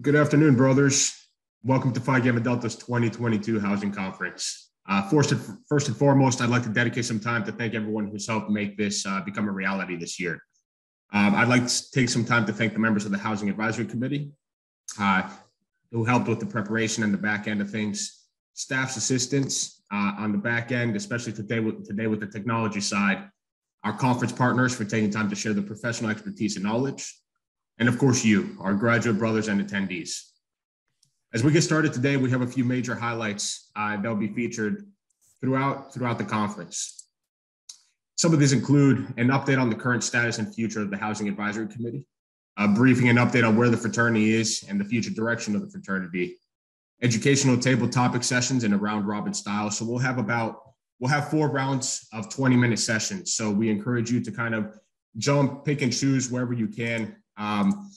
Good afternoon, brothers. Welcome to Phi Gamma Delta's 2022 Housing Conference. Uh, first, and, first and foremost, I'd like to dedicate some time to thank everyone who's helped make this uh, become a reality this year. Um, I'd like to take some time to thank the members of the Housing Advisory Committee uh, who helped with the preparation and the back end of things, staff's assistance uh, on the back end, especially today with, today with the technology side, our conference partners for taking time to share their professional expertise and knowledge, and of course you, our graduate brothers and attendees. As we get started today, we have a few major highlights uh, that will be featured throughout, throughout the conference. Some of these include an update on the current status and future of the Housing Advisory Committee, a briefing and update on where the fraternity is and the future direction of the fraternity, educational table topic sessions in a round robin style. So we'll have about, we'll have four rounds of 20 minute sessions. So we encourage you to kind of jump, pick and choose wherever you can um,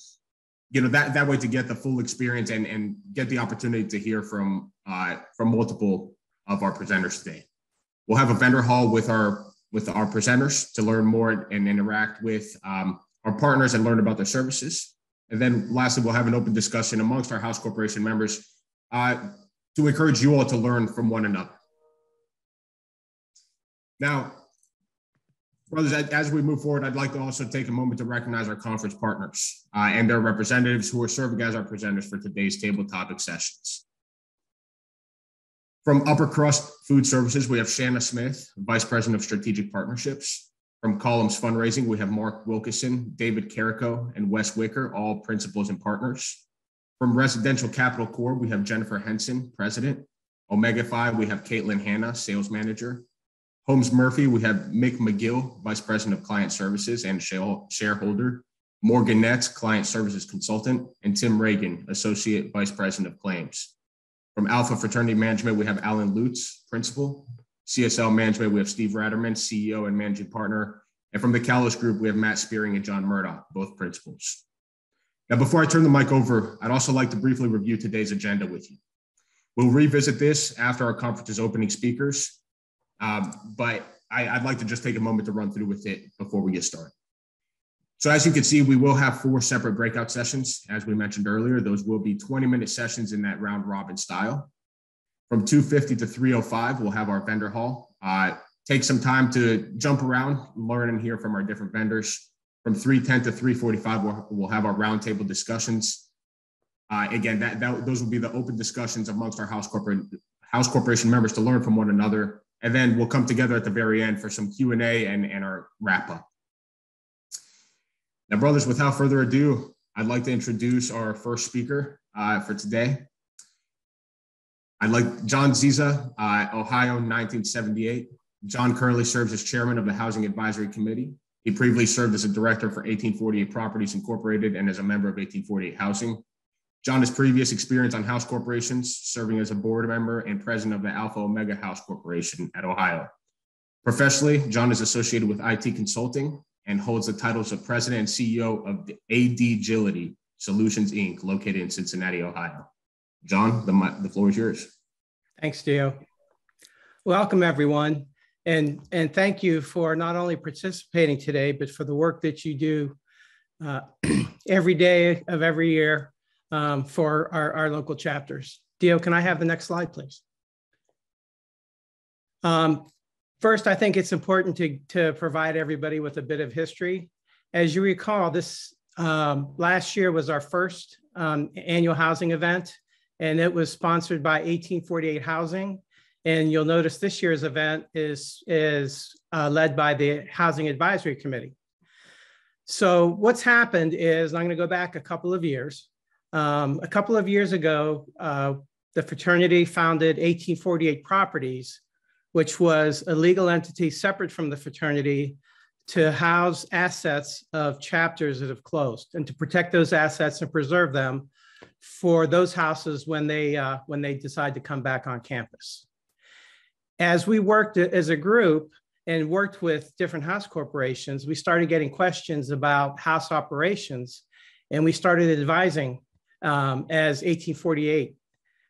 you know that that way to get the full experience and and get the opportunity to hear from uh, from multiple of our presenters today. We'll have a vendor hall with our with our presenters to learn more and interact with um, our partners and learn about their services. And then lastly, we'll have an open discussion amongst our House Corporation members uh, to encourage you all to learn from one another. Now, Brothers, as we move forward, I'd like to also take a moment to recognize our conference partners uh, and their representatives who are serving as our presenters for today's table topic sessions. From Upper Crust Food Services, we have Shanna Smith, Vice President of Strategic Partnerships. From Columns Fundraising, we have Mark Wilkeson, David Carrico, and Wes Wicker, all principals and partners. From Residential Capital Corp, we have Jennifer Henson, President. OmegaFi, we have Caitlin Hanna, Sales Manager. Holmes Murphy, we have Mick McGill, Vice President of Client Services and shareholder, Morgan Netz, Client Services Consultant, and Tim Reagan, Associate Vice President of Claims. From Alpha Fraternity Management, we have Alan Lutz, Principal. CSL Management, we have Steve Ratterman, CEO and Managing Partner. And from the Callis Group, we have Matt Spearing and John Murdoch, both principals. Now, before I turn the mic over, I'd also like to briefly review today's agenda with you. We'll revisit this after our conference's opening speakers, um, but I, would like to just take a moment to run through with it before we get started. So as you can see, we will have four separate breakout sessions. As we mentioned earlier, those will be 20 minute sessions in that round robin style. From 250 to 305, we'll have our vendor hall. Uh, take some time to jump around, learn and hear from our different vendors. From 310 to 345, we'll, we'll have our roundtable discussions. Uh, again, that, that, those will be the open discussions amongst our house corporate house corporation members to learn from one another and then we'll come together at the very end for some Q&A and, and our wrap up. Now, brothers, without further ado, I'd like to introduce our first speaker uh, for today. I'd like John Ziza, uh, Ohio, 1978. John currently serves as chairman of the Housing Advisory Committee. He previously served as a director for 1848 Properties Incorporated and as a member of 1848 Housing. John has previous experience on house corporations, serving as a board member and president of the Alpha Omega House Corporation at Ohio. Professionally, John is associated with IT Consulting and holds the titles of president and CEO of the ADgility Solutions Inc., located in Cincinnati, Ohio. John, the, the floor is yours. Thanks, Dio. Welcome, everyone. And, and thank you for not only participating today, but for the work that you do uh, every day of every year um, for our, our local chapters. Dio, can I have the next slide, please? Um, first, I think it's important to, to provide everybody with a bit of history. As you recall, this um, last year was our first um, annual housing event, and it was sponsored by 1848 Housing. And you'll notice this year's event is, is uh, led by the Housing Advisory Committee. So what's happened is, I'm going to go back a couple of years. Um, a couple of years ago, uh, the fraternity founded 1848 Properties, which was a legal entity separate from the fraternity to house assets of chapters that have closed and to protect those assets and preserve them for those houses when they, uh, when they decide to come back on campus. As we worked as a group and worked with different house corporations, we started getting questions about house operations and we started advising um, as 1848.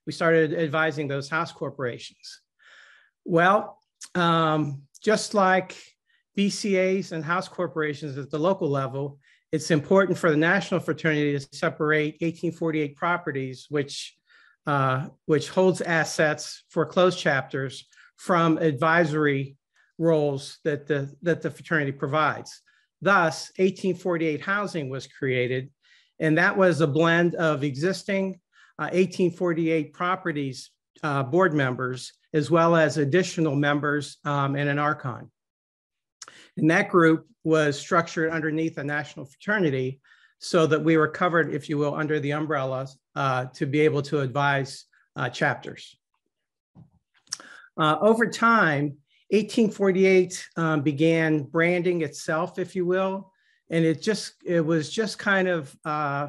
We started advising those house corporations. Well, um, just like BCAs and house corporations at the local level, it's important for the national fraternity to separate 1848 properties, which, uh, which holds assets for closed chapters from advisory roles that the, that the fraternity provides. Thus, 1848 housing was created, and that was a blend of existing uh, 1848 properties uh, board members, as well as additional members um, and an archon. And that group was structured underneath a national fraternity so that we were covered, if you will, under the umbrella uh, to be able to advise uh, chapters. Uh, over time, 1848 um, began branding itself, if you will, and it just it was just kind of uh,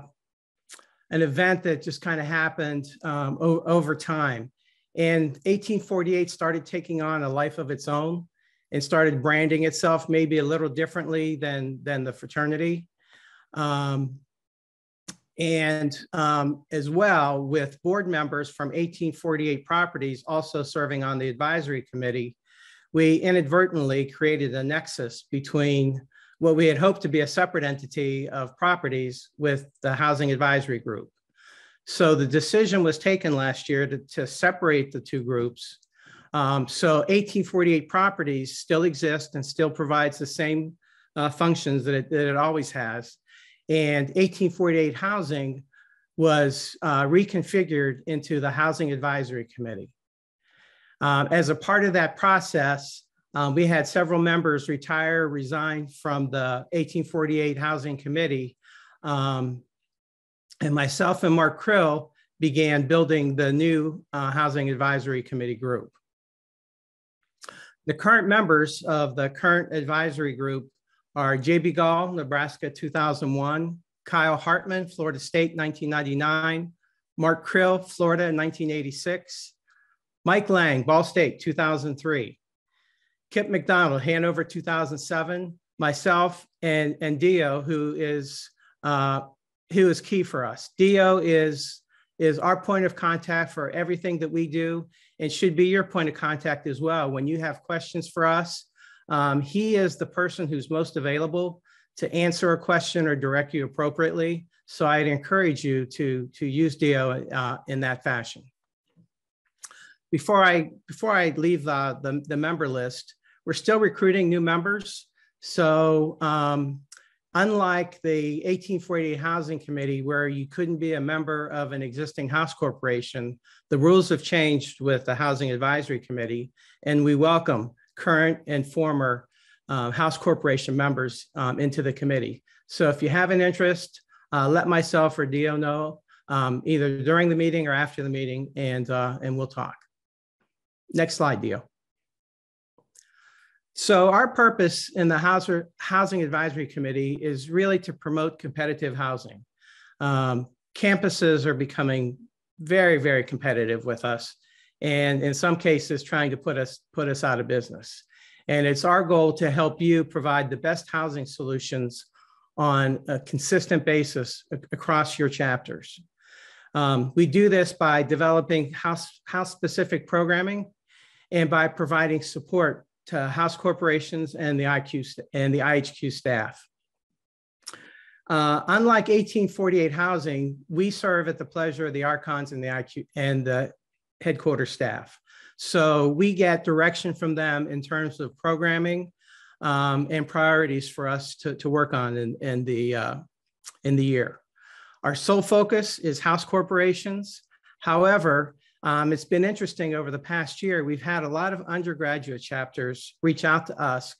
an event that just kind of happened um, over time. And 1848 started taking on a life of its own and started branding itself maybe a little differently than than the fraternity. Um, and um, as well with board members from 1848 properties also serving on the advisory committee we inadvertently created a nexus between what we had hoped to be a separate entity of properties with the housing advisory group. So the decision was taken last year to, to separate the two groups. Um, so 1848 properties still exist and still provides the same uh, functions that it, that it always has. And 1848 housing was uh, reconfigured into the Housing Advisory Committee. Um, as a part of that process, um, we had several members retire, resign from the 1848 Housing Committee. Um, and myself and Mark Krill began building the new uh, Housing Advisory Committee group. The current members of the current advisory group are J.B. Gall, Nebraska 2001, Kyle Hartman, Florida State 1999, Mark Krill, Florida 1986, Mike Lang, Ball State, 2003. Kip McDonald, Hanover, 2007. Myself and, and Dio, who is, uh, who is key for us. Dio is, is our point of contact for everything that we do and should be your point of contact as well. When you have questions for us, um, he is the person who's most available to answer a question or direct you appropriately. So I'd encourage you to, to use Dio uh, in that fashion before I before I leave the, the, the member list, we're still recruiting new members. So um, unlike the 1848 Housing Committee, where you couldn't be a member of an existing house corporation, the rules have changed with the Housing Advisory Committee, and we welcome current and former uh, House Corporation members um, into the committee. So if you have an interest, uh, let myself or Dio know um, either during the meeting or after the meeting, and, uh, and we'll talk. Next slide, Dio. So our purpose in the Housing Advisory Committee is really to promote competitive housing. Um, campuses are becoming very, very competitive with us, and in some cases, trying to put us put us out of business. And it's our goal to help you provide the best housing solutions on a consistent basis across your chapters. Um, we do this by developing house, house specific programming and by providing support to house corporations and the IQ and the IHQ staff. Uh, unlike 1848 housing, we serve at the pleasure of the archons and the IQ and the headquarters staff. So we get direction from them in terms of programming um, and priorities for us to, to work on in, in the, uh, in the year. Our sole focus is house corporations. However, um, it's been interesting over the past year. We've had a lot of undergraduate chapters reach out to us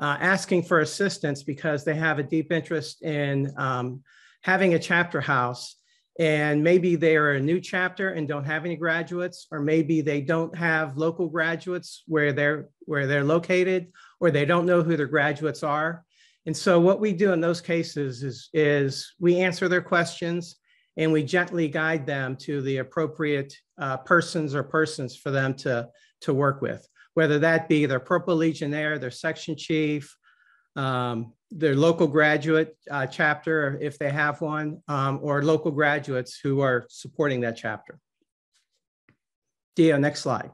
uh, asking for assistance because they have a deep interest in um, having a chapter house. And maybe they are a new chapter and don't have any graduates, or maybe they don't have local graduates where they're where they're located, or they don't know who their graduates are. And so what we do in those cases is, is we answer their questions and we gently guide them to the appropriate uh, persons or persons for them to, to work with, whether that be their Purple Legionnaire, their section chief, um, their local graduate uh, chapter, if they have one, um, or local graduates who are supporting that chapter. Dio, next slide.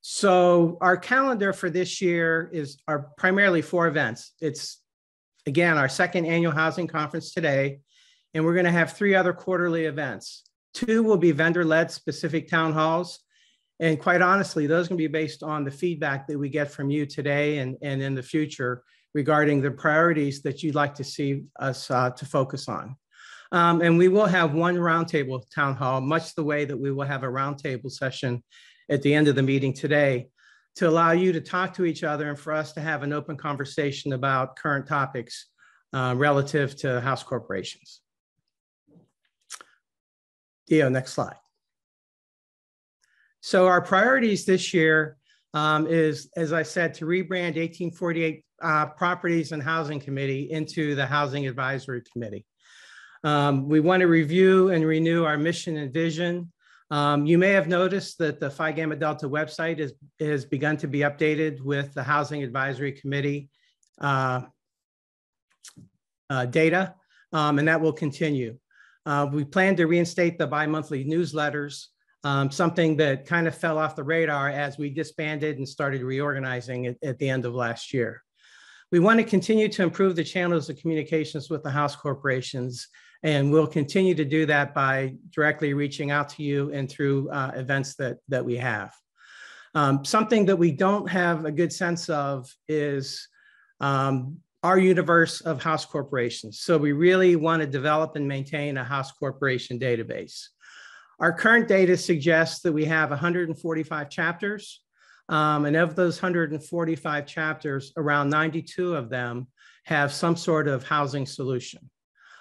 So our calendar for this year is are primarily four events. It's again, our second annual housing conference today, and we're going to have three other quarterly events. Two will be vendor-led specific town halls. And quite honestly, those can be based on the feedback that we get from you today and, and in the future regarding the priorities that you'd like to see us uh, to focus on. Um, and we will have one roundtable town hall, much the way that we will have a roundtable session at the end of the meeting today to allow you to talk to each other and for us to have an open conversation about current topics uh, relative to house corporations. Dio, next slide. So our priorities this year um, is, as I said, to rebrand 1848 uh, Properties and Housing Committee into the Housing Advisory Committee. Um, we want to review and renew our mission and vision. Um, you may have noticed that the Phi Gamma Delta website is, has begun to be updated with the Housing Advisory Committee uh, uh, data, um, and that will continue. Uh, we plan to reinstate the bi-monthly newsletters, um, something that kind of fell off the radar as we disbanded and started reorganizing at, at the end of last year. We want to continue to improve the channels of communications with the house corporations, and we'll continue to do that by directly reaching out to you and through uh, events that, that we have. Um, something that we don't have a good sense of is um, our universe of house corporations. So we really want to develop and maintain a house corporation database. Our current data suggests that we have 145 chapters. Um, and of those 145 chapters, around 92 of them have some sort of housing solution.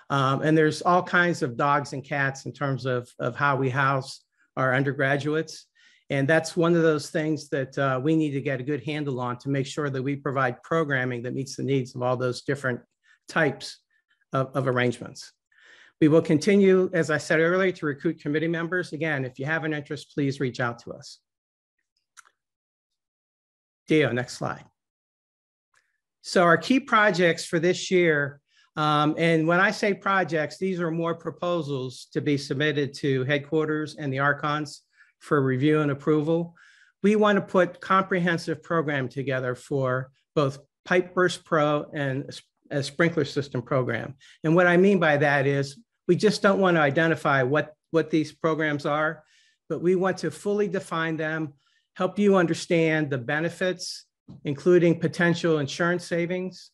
Um, and there's all kinds of dogs and cats in terms of, of how we house our undergraduates. And that's one of those things that uh, we need to get a good handle on to make sure that we provide programming that meets the needs of all those different types of, of arrangements. We will continue, as I said earlier, to recruit committee members. Again, if you have an interest, please reach out to us. Dio, next slide. So our key projects for this year, um, and when I say projects, these are more proposals to be submitted to headquarters and the archons for review and approval. We want to put comprehensive program together for both Pipe Burst Pro and a sprinkler system program. And what I mean by that is we just don't want to identify what, what these programs are, but we want to fully define them, help you understand the benefits, including potential insurance savings,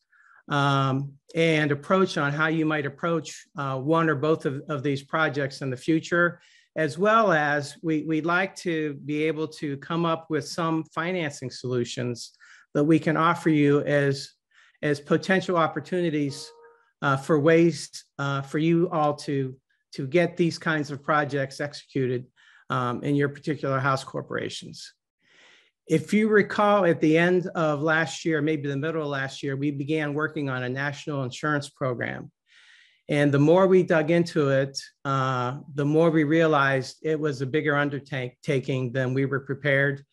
um, and approach on how you might approach uh, one or both of, of these projects in the future as well as we, we'd like to be able to come up with some financing solutions that we can offer you as, as potential opportunities uh, for ways uh, for you all to, to get these kinds of projects executed um, in your particular house corporations. If you recall at the end of last year, maybe the middle of last year, we began working on a national insurance program. And the more we dug into it, uh, the more we realized it was a bigger undertaking than we were prepared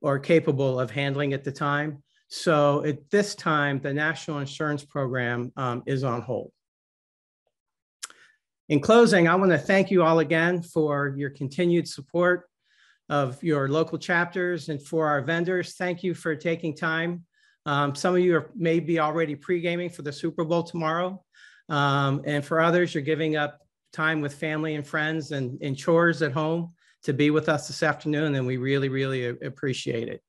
or capable of handling at the time. So at this time, the National Insurance Program um, is on hold. In closing, I want to thank you all again for your continued support of your local chapters and for our vendors. Thank you for taking time. Um, some of you are maybe already pre-gaming for the Super Bowl tomorrow. Um, and for others, you're giving up time with family and friends and, and chores at home to be with us this afternoon, and we really, really appreciate it.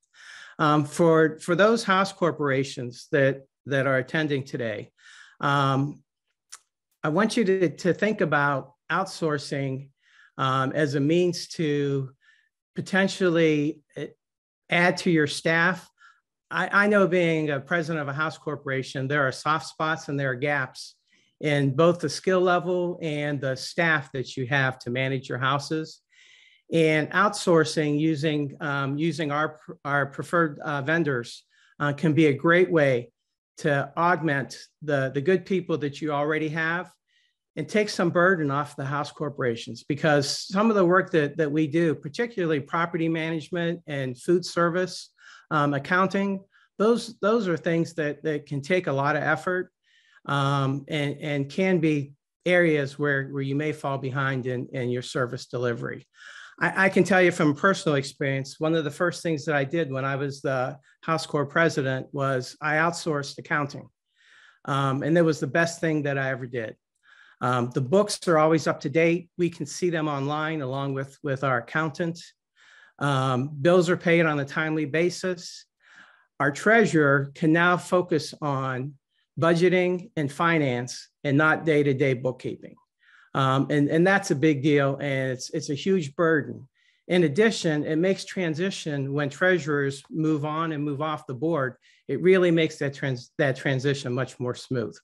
Um, for, for those house corporations that, that are attending today, um, I want you to, to think about outsourcing um, as a means to potentially eh, add to your staff. I, I know being a president of a house corporation, there are soft spots and there are gaps in both the skill level and the staff that you have to manage your houses. And outsourcing using, um, using our, our preferred uh, vendors uh, can be a great way to augment the, the good people that you already have and take some burden off the house corporations because some of the work that, that we do, particularly property management and food service, um, accounting, those, those are things that, that can take a lot of effort um, and, and can be areas where, where you may fall behind in, in your service delivery. I, I, can tell you from personal experience, one of the first things that I did when I was the House Corp president was I outsourced accounting. Um, and it was the best thing that I ever did. Um, the books are always up to date. We can see them online along with, with our accountant. Um, bills are paid on a timely basis. Our treasurer can now focus on budgeting and finance and not day-to-day bookkeeping. Um, and, and that's a big deal and it's, it's a huge burden. In addition, it makes transition when treasurers move on and move off the board, it really makes that, trans, that transition much more smooth.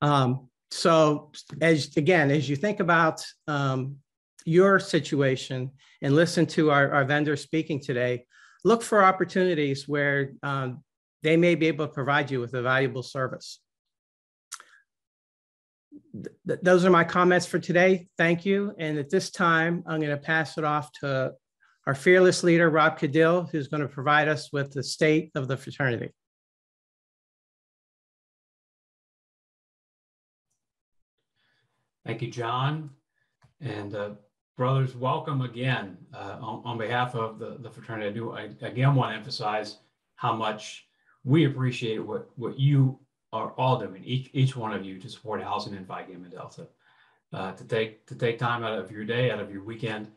Um, so as again, as you think about um, your situation and listen to our, our vendors speaking today, look for opportunities where um, they may be able to provide you with a valuable service. Th those are my comments for today. Thank you. And at this time, I'm going to pass it off to our fearless leader, Rob Caudill, who's going to provide us with the state of the fraternity. Thank you, John. And uh, brothers, welcome again. Uh, on, on, behalf of the, the fraternity, I do I, again want to emphasize how much we appreciate what, what you are all doing, each, each one of you to support housing in Gamma Delta. Uh, to take to take time out of your day, out of your weekend,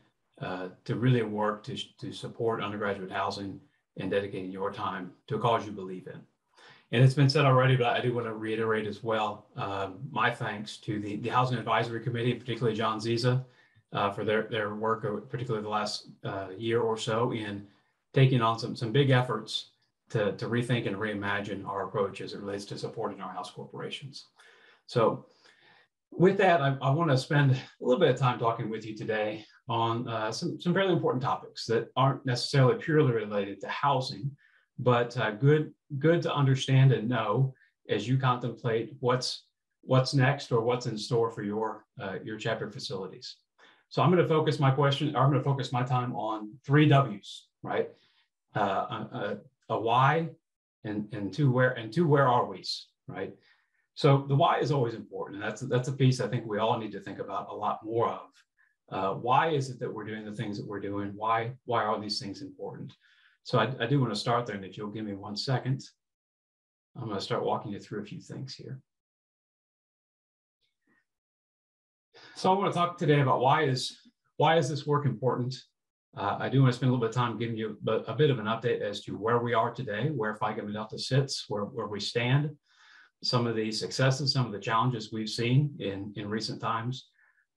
uh, to really work to, to support undergraduate housing and dedicating your time to a cause you believe in. And it's been said already, but I do want to reiterate as well um, my thanks to the, the Housing Advisory Committee, particularly John Ziza, uh, for their, their work, uh, particularly the last uh, year or so, in taking on some, some big efforts to, to rethink and reimagine our approach as it relates to supporting our house corporations. So, with that, I, I want to spend a little bit of time talking with you today on uh, some, some fairly important topics that aren't necessarily purely related to housing, but uh, good good to understand and know as you contemplate what's what's next or what's in store for your uh, your chapter facilities. So I'm going to focus my question. I'm going to focus my time on three W's, right? Uh, a, a, why, and and two where and two where are we's, right? So the why is always important, and that's that's a piece I think we all need to think about a lot more of. Uh, why is it that we're doing the things that we're doing? Why why are these things important? So I, I do want to start there, and if you'll give me one second, I'm going to start walking you through a few things here. So I want to talk today about why is why is this work important? Uh, I do want to spend a little bit of time giving you a, bit of an update as to where we are today, where Phi Gamma Delta sits, where, where we stand, some of the successes, some of the challenges we've seen in, in recent times.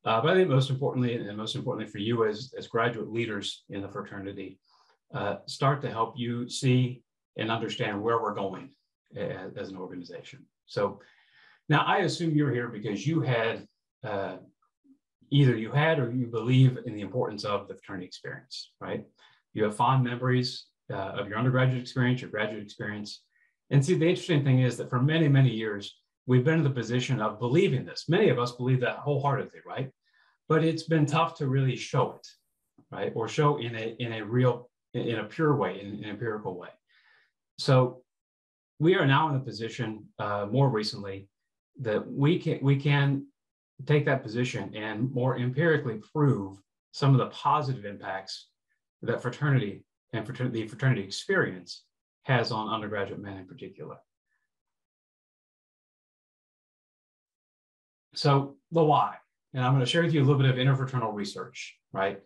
Uh, but I think most importantly, and most importantly for you as, as graduate leaders in the fraternity, uh, start to help you see and understand where we're going as, as an organization. So now I assume you're here because you had uh, either you had or you believe in the importance of the fraternity experience, right? You have fond memories uh, of your undergraduate experience, your graduate experience. And see, the interesting thing is that for many, many years, we've been in the position of believing this. Many of us believe that wholeheartedly, right? But it's been tough to really show it, right? Or show in a, in a real in a pure way, in an empirical way. So we are now in a position uh, more recently that we can we can take that position and more empirically prove some of the positive impacts that fraternity and the fraternity experience has on undergraduate men in particular. So the why, and I'm going to share with you a little bit of interfraternal research, right?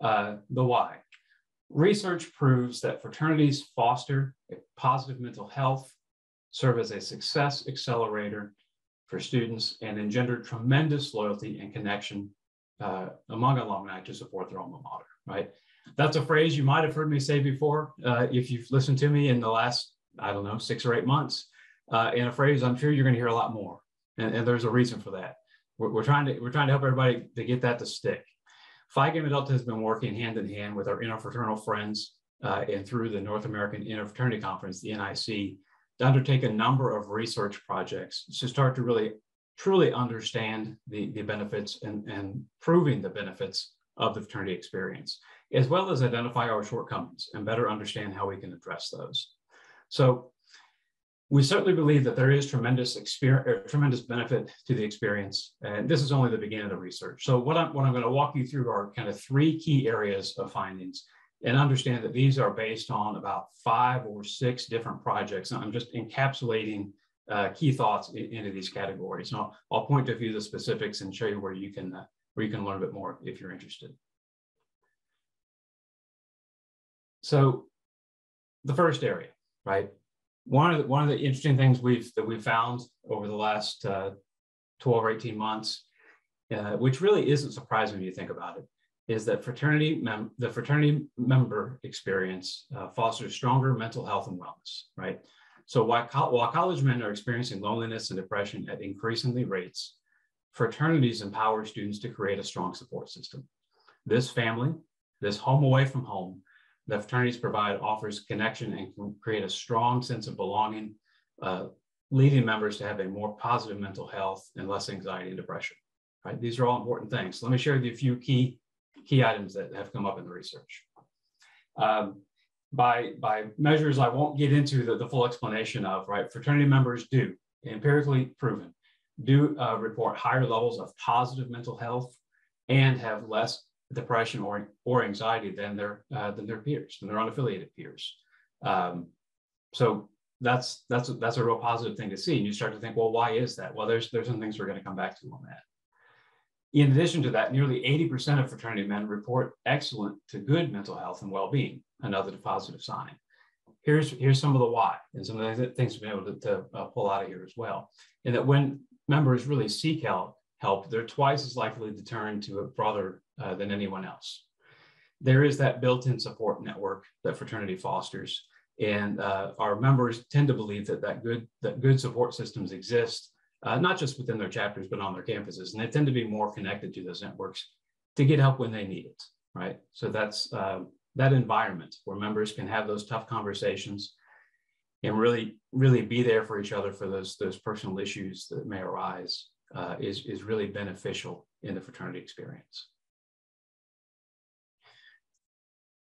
Uh, the why. Research proves that fraternities foster positive mental health, serve as a success accelerator for students, and engender tremendous loyalty and connection uh, among alumni to support their alma mater, right? That's a phrase you might have heard me say before uh, if you've listened to me in the last, I don't know, six or eight months. Uh, and a phrase I'm sure you're going to hear a lot more. And, and there's a reason for that. We're, we're, trying to, we're trying to help everybody to get that to stick. Phi Gamma Delta has been working hand in hand with our interfraternal friends uh, and through the North American Interfraternity Conference, the NIC, to undertake a number of research projects to start to really truly understand the, the benefits and, and proving the benefits of the fraternity experience, as well as identify our shortcomings and better understand how we can address those. So we certainly believe that there is tremendous experience, er, tremendous benefit to the experience, and this is only the beginning of the research. So what I'm, what I'm going to walk you through are kind of three key areas of findings, and understand that these are based on about five or six different projects. And I'm just encapsulating uh, key thoughts in, into these categories. And I'll, I'll, point to a few of the specifics and show you where you can uh, where you can learn a bit more if you're interested. So the first area, right? One of the, one of the interesting things we've that we've found over the last uh, 12 or 18 months, uh, which really isn't surprising when you think about it, is that fraternity mem- the fraternity member experience uh, fosters stronger mental health and wellness, right? So while, co- while college men are experiencing loneliness and depression at increasingly rates, fraternities empower students to create a strong support system. This family, this home away from home, that fraternities provide offers connection and can create a strong sense of belonging, uh, leading members to have a more positive mental health and less anxiety and depression. Right? These are all important things. Let me share with you a few key, key items that have come up in the research. Um, by, by measures I won't get into the, the full explanation of, right? Fraternity members do, empirically proven, do uh, report higher levels of positive mental health and have less depression or, or anxiety than their, uh, than their peers, than their unaffiliated peers. Um, so that's, that's, that's a real positive thing to see. And you start to think, well, why is that? Well, there's, there's some things we're going to come back to on that. In addition to that, nearly 80% of fraternity men report excellent to good mental health and well-being, another positive sign. Here's, here's some of the why and some of the things we've been able to, to uh, pull out of here as well. And that when members really seek help, help, they're twice as likely to turn to a brother uh, than anyone else. There is that built-in support network that fraternity fosters, and uh, our members tend to believe that that good that good support systems exist uh, not just within their chapters, but on their campuses. And they tend to be more connected to those networks to get help when they need it, right? So that's uh, that environment where members can have those tough conversations and really, really be there for each other for those, those personal issues that may arise uh, is, is really beneficial in the fraternity experience.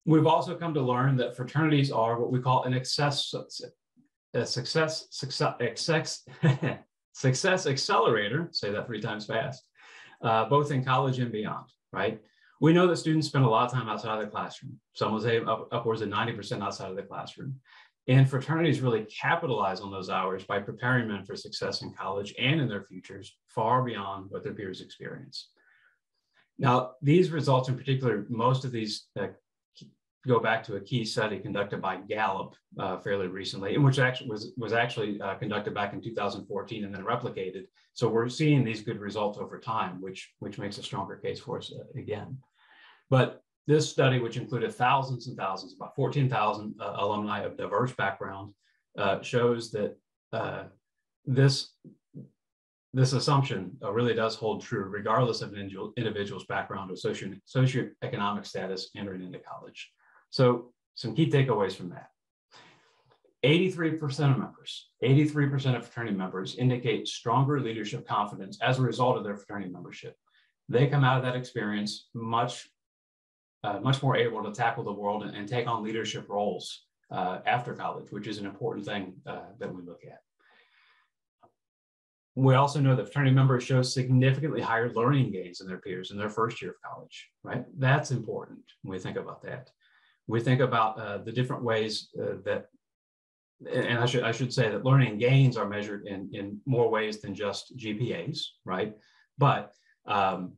We've also come to learn that fraternities are what we call an excess, a success, success, excess, Success Accelerator, say that three times fast, uh, both in college and beyond, right? We know that students spend a lot of time outside of the classroom. Some will say up, upwards of 90% outside of the classroom. And fraternities really capitalize on those hours by preparing men for success in college and in their futures far beyond what their peers experience. Now, these results in particular, most of these uh, go back to a key study conducted by Gallup uh, fairly recently, and which actually was was actually uh, conducted back in 2014 and then replicated. So we're seeing these good results over time, which which makes a stronger case for us uh, again. But this study, which included thousands and thousands, about 14,000 uh, alumni of diverse backgrounds, uh, shows that uh, this this assumption really does hold true, regardless of an individual's background or socio socioeconomic status entering into college. So some key takeaways from that. 83% of members, 83% of fraternity members indicate stronger leadership confidence as a result of their fraternity membership. They come out of that experience much, uh, much more able to tackle the world and, and take on leadership roles uh, after college, which is an important thing uh, that we look at. We also know that fraternity members show significantly higher learning gains than their peers in their first year of college, right? That's important when we think about that we think about uh, the different ways uh, that, and I should, I should say that learning gains are measured in, in more ways than just GPAs, right? But um,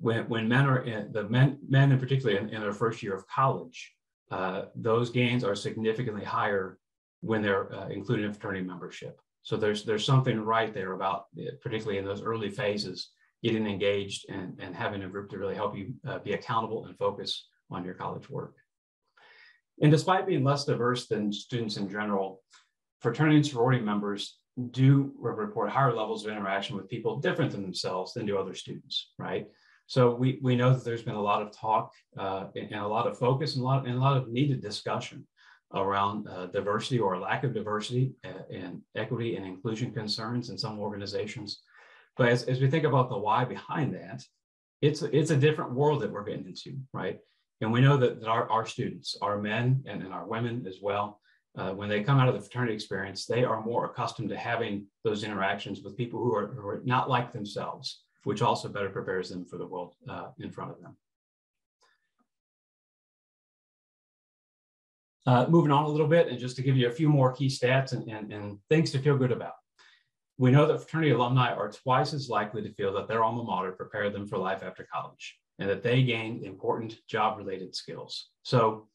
when, when men are in, the men, men in particular in, in their first year of college, uh, those gains are significantly higher when they're uh, included in fraternity membership. So there's there's something right there about, uh, particularly in those early phases, getting engaged and, and having a group to really help you uh, be accountable and focus on your college work. And despite being less diverse than students in general, fraternity and sorority members do report higher levels of interaction with people different than themselves than do other students, right? So we, we know that there's been a lot of talk uh, and, a lot of focus and a lot, and a lot of needed discussion around uh, diversity or lack of diversity uh, and equity and inclusion concerns in some organizations. But as, as we think about the why behind that, it's, it's a different world that we're getting into, right? And we know that, that our, our students, our men and, and our women as well, uh, when they come out of the fraternity experience, they are more accustomed to having those interactions with people who are, who are not like themselves, which also better prepares them for the world uh, in front of them. Uh, moving on a little bit, and just to give you a few more key stats and, and, and things to feel good about. We know that fraternity alumni are twice as likely to feel that their alma mater prepared them for life after college and that they gain important job related skills. So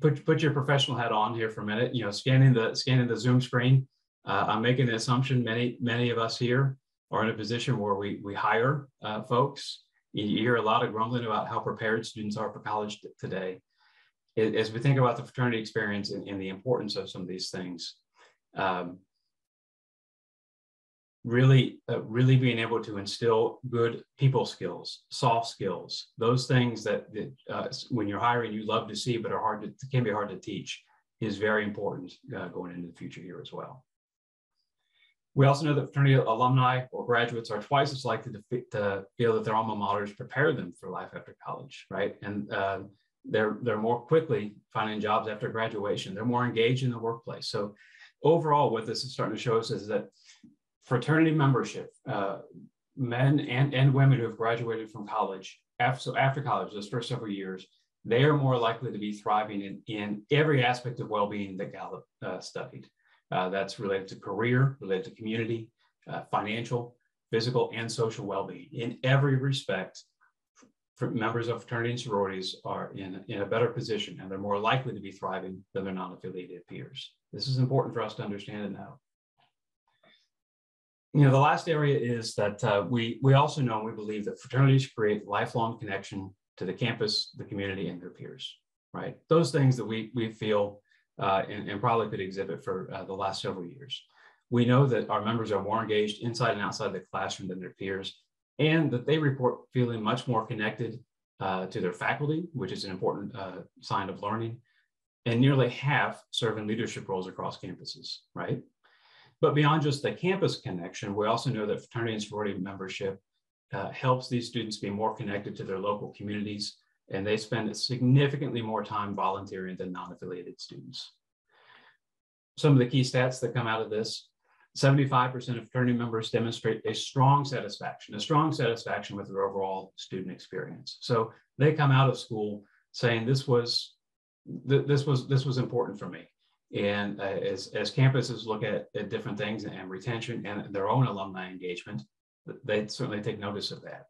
put, put your professional hat on here for a minute, you know, scanning the, scanning the Zoom screen. Uh, I'm making the assumption many, many of us here are in a position where we, we hire uh, folks. You, hear a lot of grumbling about how prepared students are for college today. As we think about the fraternity experience and, and the importance of some of these things, um, really uh, really being able to instill good people skills soft skills those things that, that uh, when you're hiring you love to see but are hard to can be hard to teach is very important uh, going into the future here as well. We also know that fraternity alumni or graduates are twice as likely to, to feel that their alma maters prepare them for life after college right? And uh, they're they're more quickly finding jobs after graduation. They're more engaged in the workplace. So overall what this is starting to show us is that fraternity membership, uh, men and, and women who have graduated from college, after, so after college, those first several years, they are more likely to be thriving in, in every aspect of well-being that Gallup uh, studied. Uh, that's related to career, related to community, uh, financial, physical, and social well-being. In every respect, members of fraternity and sororities are in, in a better position and they're more likely to be thriving than their non-affiliated peers. This is important for us to understand and know you know, the last area is that uh, we, we also know and we believe that fraternities create lifelong connection to the campus, the community, and their peers, right? Those things that we, we feel uh, and, and, probably could exhibit for uh, the last several years. We know that our members are more engaged inside and outside the classroom than their peers, and that they report feeling much more connected uh, to their faculty, which is an important uh, sign of learning, and nearly half serve in leadership roles across campuses, right? But beyond just the campus connection, we also know that fraternity and sorority membership uh, helps these students be more connected to their local communities, and they spend significantly more time volunteering than non-affiliated students. Some of the key stats that come out of this, 75% of fraternity members demonstrate a strong satisfaction, a strong satisfaction with their overall student experience. So they come out of school saying this was, th this was, this was important for me. And uh, as, as campuses look at, at different things and retention and their own alumni engagement, they certainly take notice of that.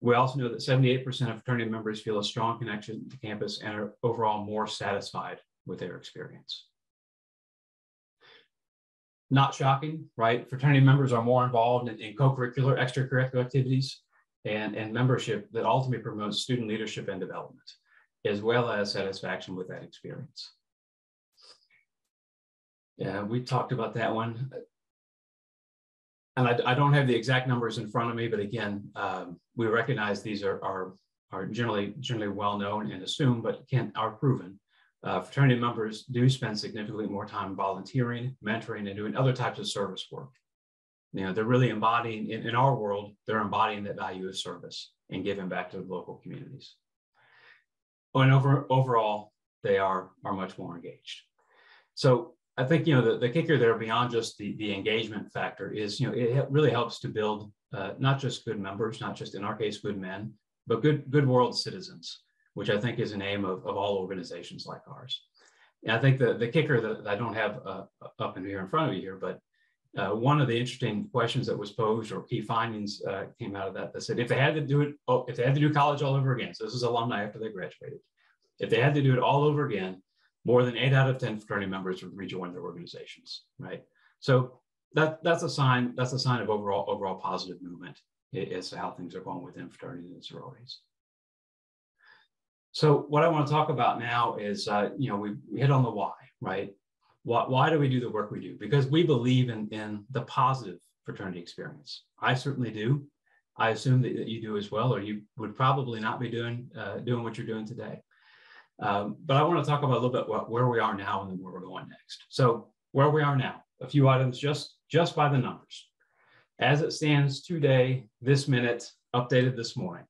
We also know that 78% of fraternity members feel a strong connection to campus and are overall more satisfied with their experience. Not shocking, right? Fraternity members are more involved in, in co-curricular, extracurricular activities and, and membership that ultimately promotes student leadership and development, as well as satisfaction with that experience. Yeah, we talked about that one. And I, I, don't have the exact numbers in front of me, but again, um, we recognize these are, are, are generally generally well known and assumed, but can are proven. Uh, fraternity members do spend significantly more time volunteering, mentoring, and doing other types of service work. You know, they're really embodying in, in our world, they're embodying that value of service and giving back to the local communities. And over, overall, they are, are much more engaged. So I think you know the, the kicker there beyond just the the engagement factor is you know it really helps to build uh, not just good members, not just in our case good men, but good good world citizens, which I think is an aim of, of all organizations like ours. And I think the the kicker that I don't have uh, up in here in front of you here, but uh, one of the interesting questions that was posed or key findings uh, came out of that that said if they had to do it, oh, if they had to do college all over again, so this is alumni after they graduated, if they had to do it all over again, more than eight out of 10 fraternity members would rejoin their organizations, right? So that, that's a sign, that's a sign of overall, overall positive movement as to how things are going within fraternities and sororities. So what I want to talk about now is, uh, you know, we, hit on the why, right? Why, why do we do the work we do? Because we believe in, in the positive fraternity experience. I certainly do. I assume that, that you do as well, or you would probably not be doing, uh, doing what you're doing today. Um, but I want to talk about a little bit what, where we are now and then where we're going next. So where we are now, a few items just, just by the numbers. As it stands today, this minute, updated this morning,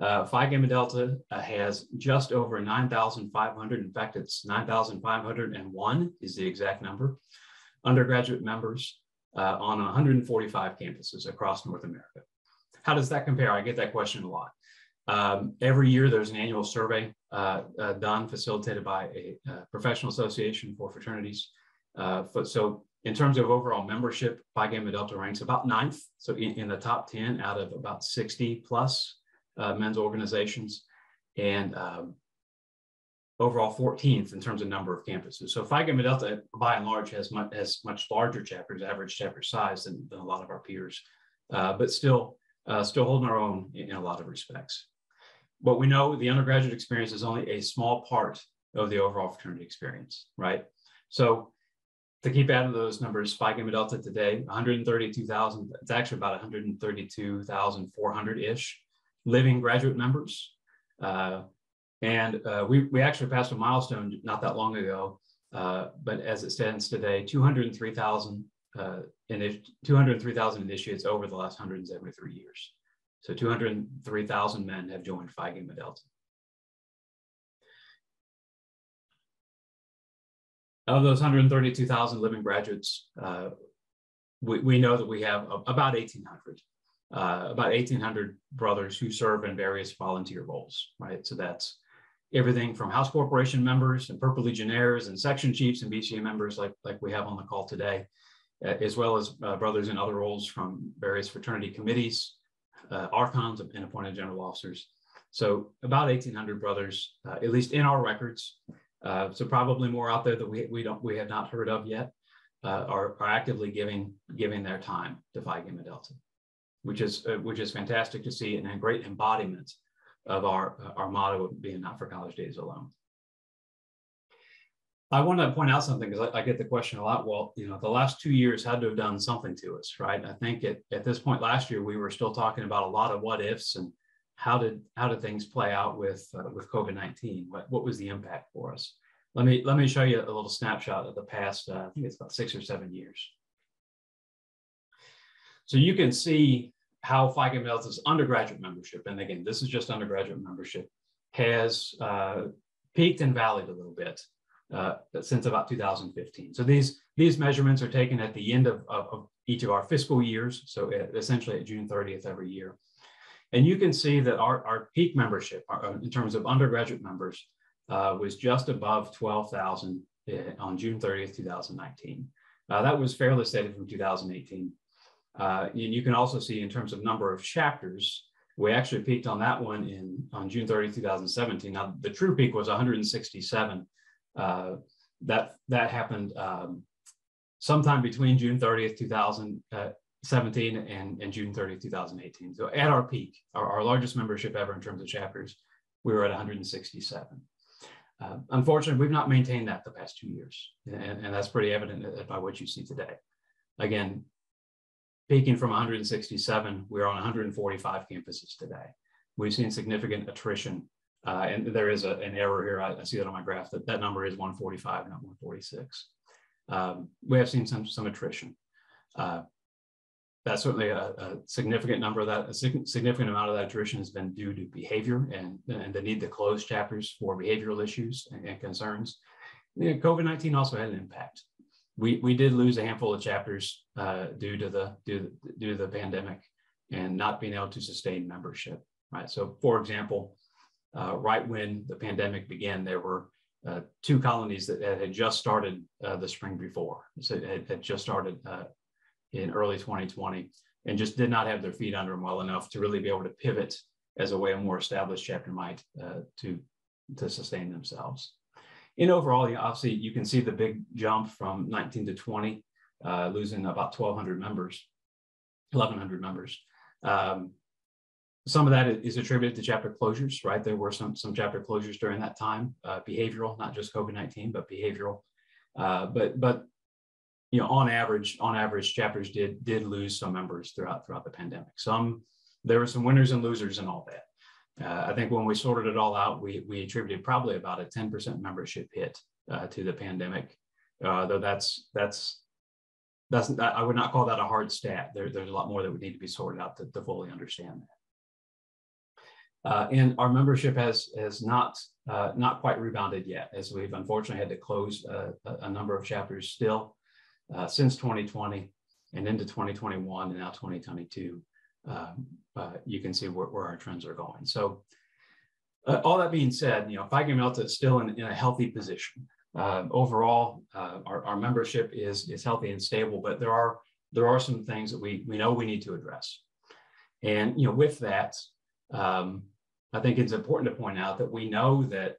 uh, Phi Gamma Delta uh, has just over 9,500. In fact, it's 9,501 is the exact number. Undergraduate members uh, on 145 campuses across North America. How does that compare? I get that question a lot. Um, every year, there's an annual survey uh, uh, done, facilitated by a, a, professional association for fraternities. Uh, so in terms of overall membership, Phi Gamma Delta ranks about ninth, so in, in the top 10 out of about 60 plus uh, men's organizations, and um, overall 14th in terms of number of campuses. So Phi Gamma Delta, by and large, has much, has much larger chapters, average chapter size than, than a lot of our peers, uh, but still, uh, still holding our own in, a lot of respects. But we know the undergraduate experience is only a small part of the overall fraternity experience, right? So to keep adding those numbers, Phi Gamma Delta today, 132,000, it's actually about 132,400-ish living graduate members. Uh, and uh, we, we actually passed a milestone not that long ago, uh, but as it stands today, 203,000 uh, 203,000 initiates over the last 173 years. So 203,000 men have joined Phi Gamma Delta. Of those 132,000 living graduates, uh, we, we know that we have about 1,800, uh, about 1,800 brothers who serve in various volunteer roles, right? So that's everything from House Corporation members and Purple Legionnaires and section chiefs and BCA members like, like we have on the call today, uh, as well as uh, brothers in other roles from various fraternity committees, uh, archons and appointed general officers. So about 1,800 brothers, uh, at least in our records. Uh, so probably more out there that we, we don't we have not heard of yet, uh, are, are actively giving giving their time to Phi Gamma Delta, which is which is fantastic to see and a great embodiment of our, our motto of being not for college days alone. I want to point out something because I, I, get the question a lot. Well, you know, the last two years had to have done something to us, right? I think at, at this point last year, we were still talking about a lot of what ifs and how did how did things play out with uh, with COVID nineteen? What what was the impact for us? Let me let me show you a little snapshot of the past. Uh, I think it's about six or seven years. So you can see how Phi Gamma undergraduate membership, and again, this is just undergraduate membership, has uh, peaked and valleyed a little bit uh, since about 2015. So these, these measurements are taken at the end of, of, of each of our fiscal years, so essentially at June 30th every year. And you can see that our, our peak membership our, uh, in terms of undergraduate members uh, was just above 12,000 uh, on June 30th, 2019. Uh, that was fairly steady from 2018 uh, and you can also see in terms of number of chapters, we actually peaked on that one in on June 30, 2017. Now the true peak was 167. Uh, that that happened um, sometime between June 30th, 2017 and, and June 30th, 2018. So at our peak, our, our largest membership ever in terms of chapters, we were at 167. Uh, unfortunately, we've not maintained that the past two years, and, and that's pretty evident by what you see today. Again, peaking from 167, we're on 145 campuses today. We've seen significant attrition. Uh, and there is a, an error here. I, I, see that on my graph that that number is 145, not 146. Um, we have seen some, some attrition. Uh, that's certainly a, a, significant number of that, a significant amount of that attrition has been due to behavior and, and the need to close chapters for behavioral issues and, and concerns. COVID-19 also had an impact we we did lose a handful of chapters uh, due to the due, due to the pandemic and not being able to sustain membership. Right. So, for example, uh, right when the pandemic began, there were uh, two colonies that had just started uh, the spring before. So it had, just started uh, in early 2020 and just did not have their feet under them well enough to really be able to pivot as a way a more established chapter might uh, to to sustain themselves in overall, you obviously, you can see the big jump from 19 to 20, uh, losing about 1,200 members, 1,100 members. Um, some of that is attributed to chapter closures, right? There were some, some chapter closures during that time, uh, behavioral, not just COVID-19, but behavioral. Uh, but, but, you know, on average, on average, chapters did, did lose some members throughout, throughout the pandemic. Some, there were some winners and losers and all that. Uh, I think when we sorted it all out, we, we attributed probably about a 10% membership hit uh, to the pandemic. Uh, though that's that's that's I would not call that a hard stat. There, there's a lot more that would need to be sorted out to, to fully understand that. Uh, and our membership has has not uh, not quite rebounded yet, as we've unfortunately had to close uh, a, number of chapters still since 2020 and into 2021 and now 2022 um, uh, you can see where, where, our trends are going. So uh, all that being said, you know, Delta is still in, in a healthy position. Uh, overall, uh, our, our membership is, is healthy and stable, but there are there are some things that we, we know we need to address. And you know, with that, um, I think it's important to point out that we know that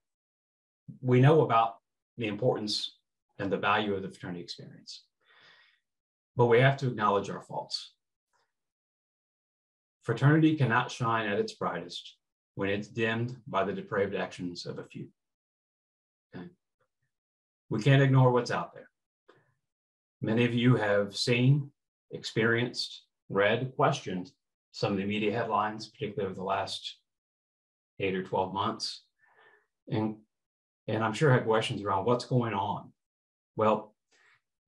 we know about the importance and the value of the fraternity experience, but we have to acknowledge our faults. Fraternity cannot shine at its brightest when it's dimmed by the depraved actions of a few. Okay? We can't ignore what's out there. Many of you have seen, experienced, read, questioned some of the media headlines, particularly over the last eight or 12 months. And, and I'm sure had questions around what's going on. Well,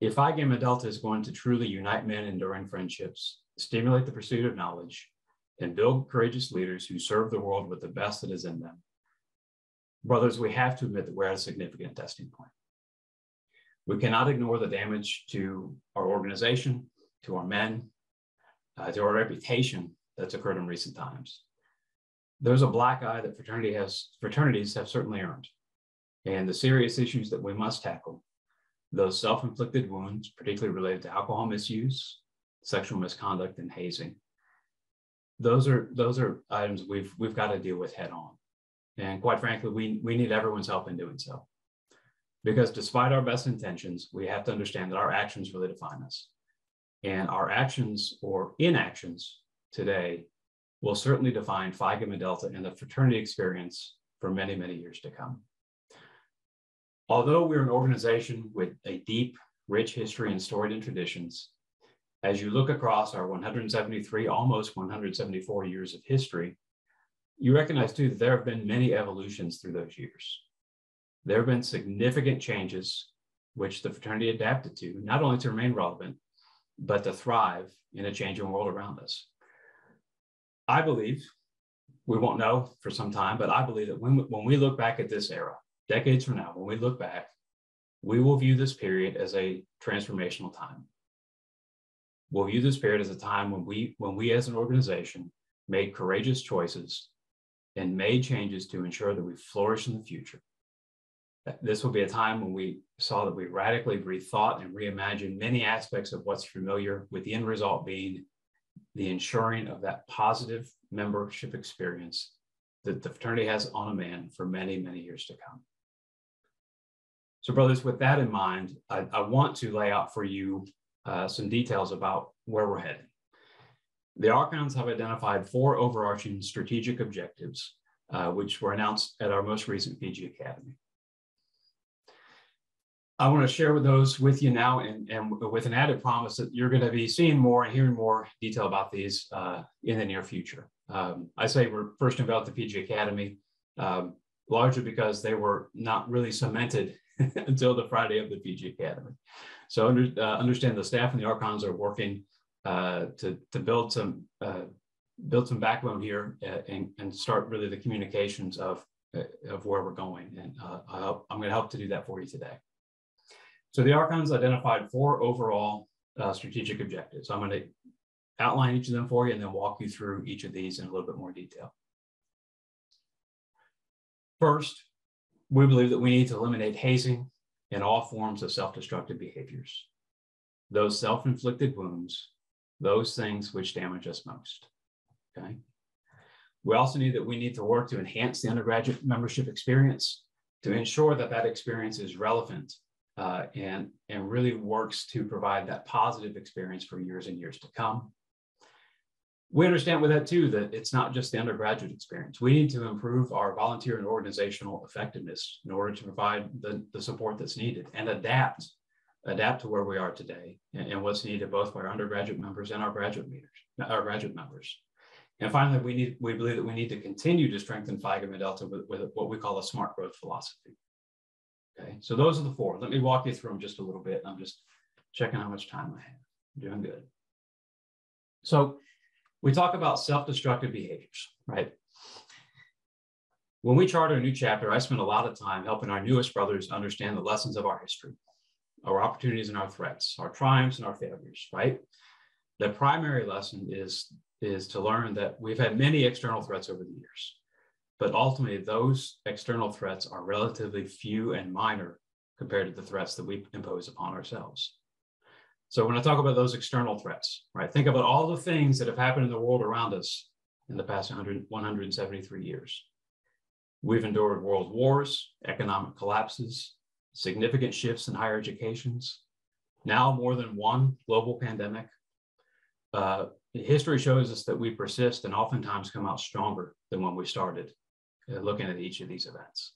if Phi Gamma Delta is going to truly unite men in enduring friendships, stimulate the pursuit of knowledge, and build courageous leaders who serve the world with the best that is in them, brothers, we have to admit that we're at a significant testing point. We cannot ignore the damage to our organization, to our men, uh, to our reputation that's occurred in recent times. There's a black eye that fraternity has, fraternities have certainly earned, and the serious issues that we must tackle, those self-inflicted wounds, particularly related to alcohol misuse, sexual misconduct, and hazing. Those are those are items we've we've got to deal with head on, and quite frankly, we we need everyone's help in doing so, because despite our best intentions, we have to understand that our actions really define us, and our actions or inactions today will certainly define Phi Gamma Delta and the fraternity experience for many, many years to come. Although we're an organization with a deep, rich history and storied traditions, as you look across our 173, almost 174 years of history, you recognize too that there have been many evolutions through those years. There have been significant changes which the fraternity adapted to, not only to remain relevant, but to thrive in a changing world around us. I believe, we won't know for some time, but I believe that when, when we look back at this era, decades from now, when we look back, we will view this period as a transformational time. We'll view this period as a time when we, when we as an organization made courageous choices and made changes to ensure that we flourish in the future. This will be a time when we saw that we radically rethought and reimagined many aspects of what's familiar, with the end result being the ensuring of that positive membership experience that the fraternity has on a man for many, many years to come. So, brothers, with that in mind, I, I want to lay out for you uh, some details about where we're heading. The Archons have identified four overarching strategic objectives, uh, which were announced at our most recent Fiji Academy. I want to share with those with you now and, and with an added promise that you're going to be seeing more and hearing more detail about these uh, in the near future. Um, I say we're first developed the Fiji Academy um, largely because they were not really cemented until the Friday of the Fiji Academy. So under, uh, understand the staff and the Archons are working uh, to, to build some uh, build some backbone here uh, and, and start really the communications of, uh, of where we're going. And I am going to help to do that for you today. So the Archons identified four overall uh, strategic objectives. I'm going to outline each of them for you and then walk you through each of these in a little bit more detail. First, we believe that we need to eliminate hazing and all forms of self-destructive behaviors. Those self-inflicted wounds, those things which damage us most, okay? We also need that we need to work to enhance the undergraduate membership experience to ensure that that experience is relevant uh, and, and really works to provide that positive experience for years and years to come. We understand with that too that it's not just the undergraduate experience. We need to improve our volunteer and organizational effectiveness in order to provide the, the support that's needed and adapt, adapt to where we are today and, and what's needed both by our undergraduate members and our graduate meters, our graduate members. And finally, we need we believe that we need to continue to strengthen Phi Gamma Delta with, with what we call a smart growth philosophy. Okay, so those are the four. Let me walk you through them just a little bit. I'm just checking how much time I have. Doing good. So we talk about self-destructive behaviors, right? When we charter a new chapter, I spend a lot of time helping our newest brothers understand the lessons of our history, our opportunities and our threats, our triumphs and our failures, right? The primary lesson is, is to learn that we've had many external threats over the years. But ultimately those external threats are relatively few and minor compared to the threats that we impose upon ourselves. So when I talk about those external threats, right, think about all the things that have happened in the world around us in the past 100, 173 years. We've endured world wars, economic collapses, significant shifts in higher educations, now more than one global pandemic. Uh, history shows us that we persist and oftentimes come out stronger than when we started Uh, looking at each of these events.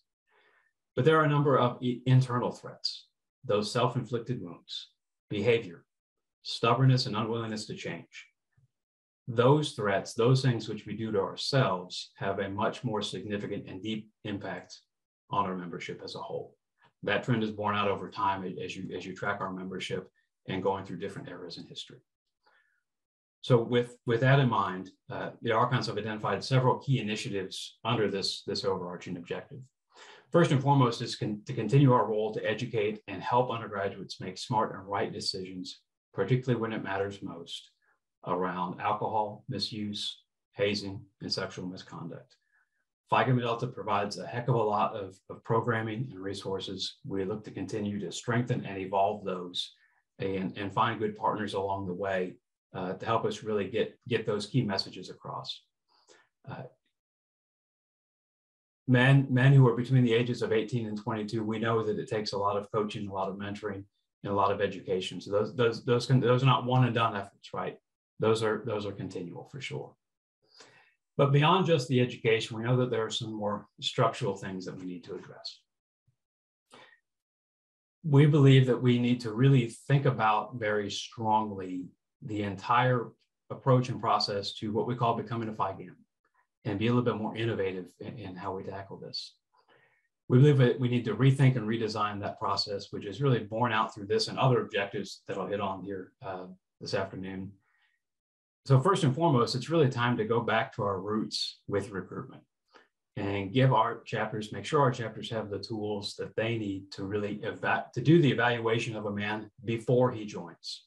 But there are a number of internal threats, those self-inflicted wounds, behavior, stubbornness and unwillingness to change. Those threats, those things which we do to ourselves have a much more significant and deep impact on our membership as a whole. That trend is borne out over time as you, as you track our membership and going through different eras in history. So with, with that in mind, uh, the archons have identified several key initiatives under this, this overarching objective. First and foremost is con to continue our role to educate and help undergraduates make smart and right decisions, particularly when it matters most, around alcohol misuse, hazing, and sexual misconduct. Phi Gamma Delta provides a heck of a lot of, of programming and resources. We look to continue to strengthen and evolve those and, and find good partners along the way uh, to help us really get, get those key messages across. Uh, men, men who are between the ages of 18 and 22, we know that it takes a lot of coaching, a lot of mentoring, and a lot of education. So those, those, those, can, those are not one and done efforts, right? Those are, those are continual for sure. But beyond just the education, we know that there are some more structural things that we need to address. We believe that we need to really think about very strongly the entire approach and process to what we call becoming a Phi Gam and be a little bit more innovative in, in how we tackle this. We believe that we need to rethink and redesign that process, which is really borne out through this and other objectives that I'll hit on here uh, this afternoon. So first and foremost, it's really time to go back to our roots with recruitment and give our chapters, make sure our chapters have the tools that they need to really eva- to do the evaluation of a man before he joins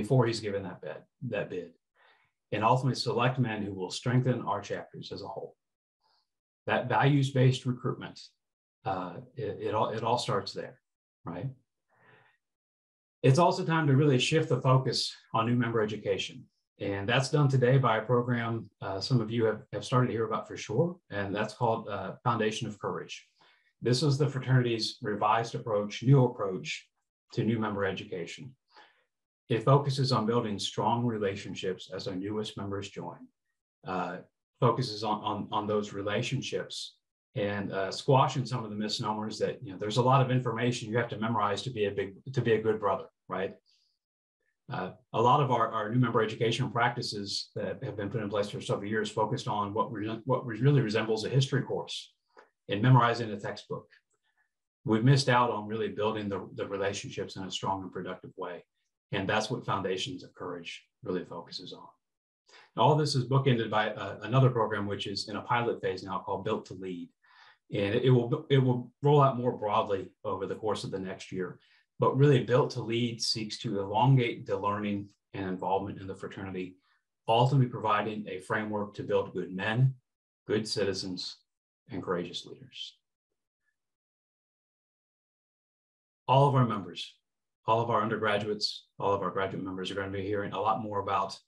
before he's given that bid, that bid, and ultimately select men who will strengthen our chapters as a whole. That values-based recruitment, uh, it, it all it all starts there, right? It's also time to really shift the focus on new member education. And that's done today by a program uh, some of you have, have started to hear about for sure, and that's called uh, Foundation of Courage. This is the fraternity's revised approach, new approach to new member education. It focuses on building strong relationships as our newest members join. Uh, focuses on, on, on those relationships and uh, squashing some of the misnomers that you know there's a lot of information you have to memorize to be a big to be a good brother right? Uh, a lot of our, our new member education practices that have been put in place for several years focused on what, re- what really resembles a history course in memorizing a textbook. We've missed out on really building the, the relationships in a strong and productive way and that's what Foundations of Courage really focuses on. All this is bookended by uh, another program, which is in a pilot phase now called Built to Lead. And it will, it will roll out more broadly over the course of the next year. But really, Built to Lead seeks to elongate the learning and involvement in the fraternity, ultimately providing a framework to build good men, good citizens, and courageous leaders. All of our members all of our undergraduates, all of our graduate members are going to be hearing a lot more about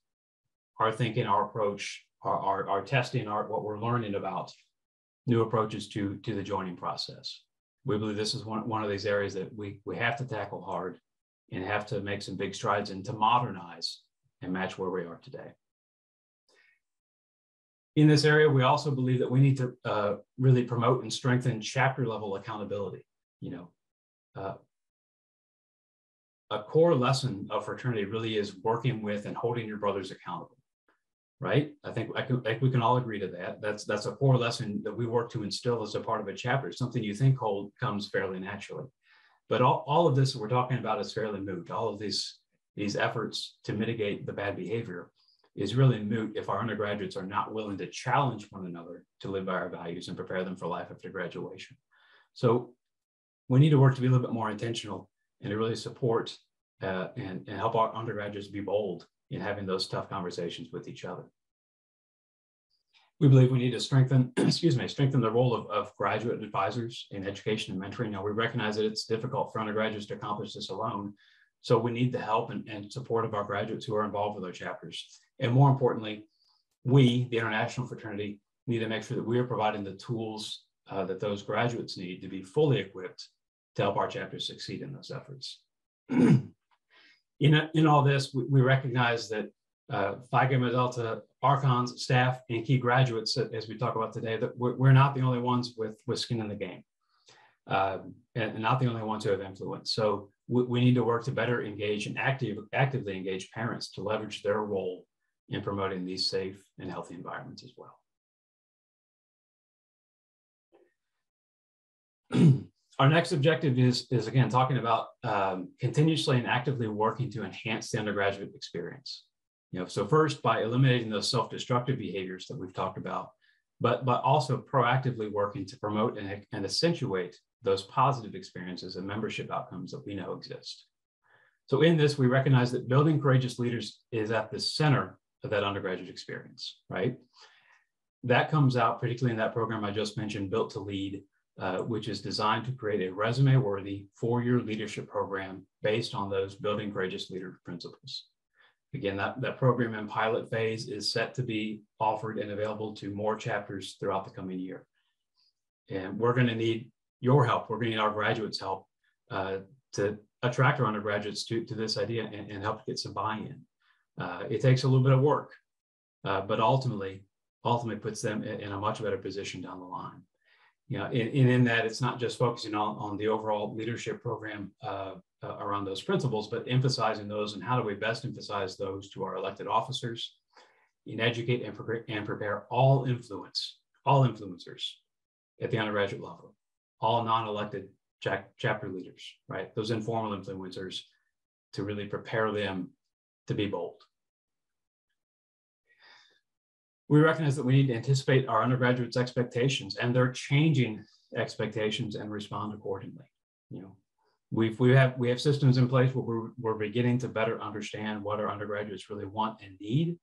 our thinking, our approach, our, our, our testing, our, what we're learning about new approaches to, to the joining process. We believe this is one, one of these areas that we, we have to tackle hard and have to make some big strides in to modernize and match where we are today. In this area, we also believe that we need to uh, really promote and strengthen chapter level accountability. You know, uh, a core lesson of fraternity really is working with and holding your brothers accountable right? I think I, can, think we can all agree to that. That's that's a core lesson that we work to instill as a part of a chapter something you think hold comes fairly naturally. But all, all of this we're talking about is fairly moot. All of these these efforts to mitigate the bad behavior is really moot if our undergraduates are not willing to challenge one another to live by our values and prepare them for life after graduation. So we need to work to be a little bit more intentional and to really support uh, and, and help our undergraduates be bold in having those tough conversations with each other. We believe we need to strengthen, excuse me, strengthen the role of, of graduate advisors in education and mentoring. Now, we recognize that it's difficult for undergraduates to accomplish this alone. So we need the help and, and support of our graduates who are involved with our chapters. And more importantly, we, the international fraternity, need to make sure that we are providing the tools uh, that those graduates need to be fully equipped to help our chapters succeed in those efforts. in, in all this, we, we recognize that uh, Phi Gamma Delta archons, staff, and key graduates, as we talk about today, that we're, we're not the only ones with, with skin in the game, um, and, and, not the only ones who have influence. So we, we, need to work to better engage and active, actively engage parents to leverage their role in promoting these safe and healthy environments as well. Our next objective is, is again, talking about um, continuously and actively working to enhance the undergraduate experience. You know, so first by eliminating those self-destructive behaviors that we've talked about, but, but also proactively working to promote and, and accentuate those positive experiences and membership outcomes that we know exist. So in this, we recognize that building courageous leaders is at the center of that undergraduate experience, right? That comes out particularly in that program I just mentioned, Built to Lead, uh, which is designed to create a resume-worthy four-year leadership program based on those building courageous leader principles. Again, that, that program in pilot phase is set to be offered and available to more chapters throughout the coming year. And we're going to need your help. We're going to need our graduates' help uh, to attract our undergraduates to, to this idea and, and help get some buy-in. Uh, it takes a little bit of work, uh, but ultimately, ultimately puts them in, in, a much better position down the line. Know, and, and in that, it's not just focusing on, on the overall leadership program uh, uh, around those principles, but emphasizing those and how do we best emphasize those to our elected officers and educate and, pre- and prepare all influence, all influencers at the undergraduate level, all non-elected cha- chapter leaders, right? Those informal influencers to really prepare them to be bold. We recognize that we need to anticipate our undergraduates' expectations and their changing expectations and respond accordingly. You know, we've we have we have systems in place where we're, we're beginning to better understand what our undergraduates really want and need